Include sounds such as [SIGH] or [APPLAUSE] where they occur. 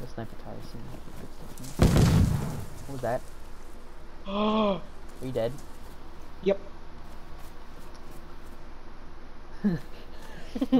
The sniper tower seems like a good stuff. What was that? [GASPS] Are you dead? yep. [LAUGHS] Uh,